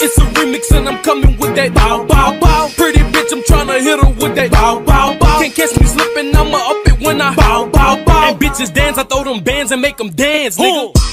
It's a remix and I'm coming with that bow bow bow. Pretty bitch, I'm tryna hit her with that bow bow bow. Can't catch me slipping, I'ma up it when I bow bow bow. And bitches dance, I throw them bands and make them dance, nigga.